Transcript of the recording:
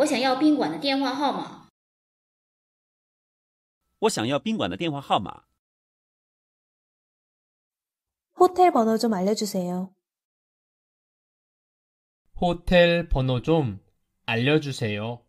我想要宾馆的电话号码。我想要宾馆的电话号码。호텔 번호 좀 알려주세 요. 호텔 번호 좀 알려주세 요.